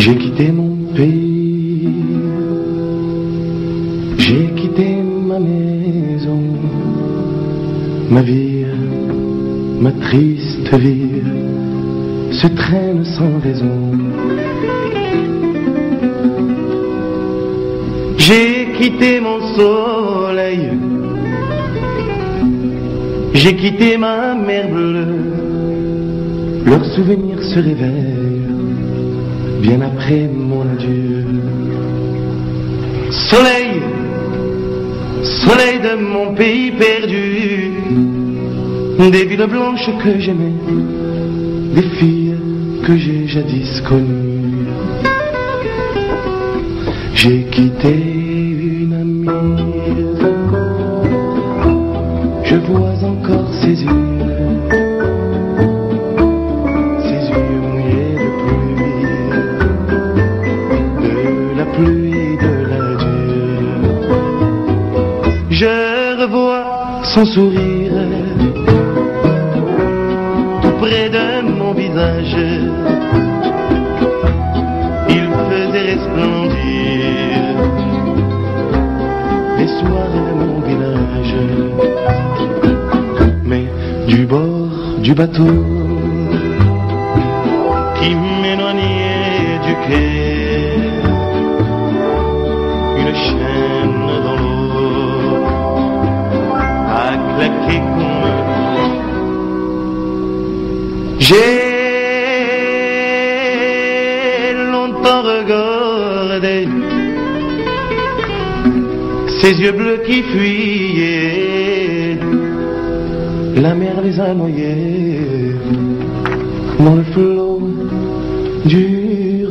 J'ai quitté mon pays, j'ai quitté ma maison, ma vie, ma triste vie se traîne sans raison. J'ai quitté mon soleil, j'ai quitté ma mer bleue, leurs souvenirs se révèlent bien après mon adieu. Soleil, soleil de mon pays perdu, des villes blanches que j'aimais, des filles que j'ai jadis connues. J'ai quitté une amie, je vois encore ses yeux, revois son sourire tout près de mon visage. Il faisait resplendir les soirs de mon village. Mais du bord du bateau qui m'éloignait du quai, une chaîne J'ai longtemps regardé ces yeux bleus qui fuyaient, la mer les a noyés dans le flot du